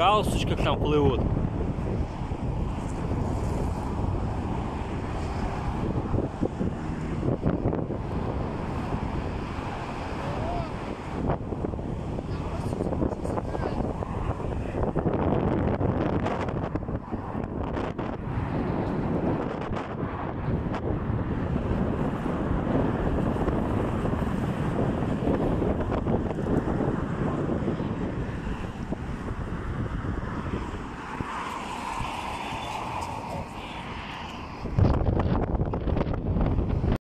галстучках там плывут.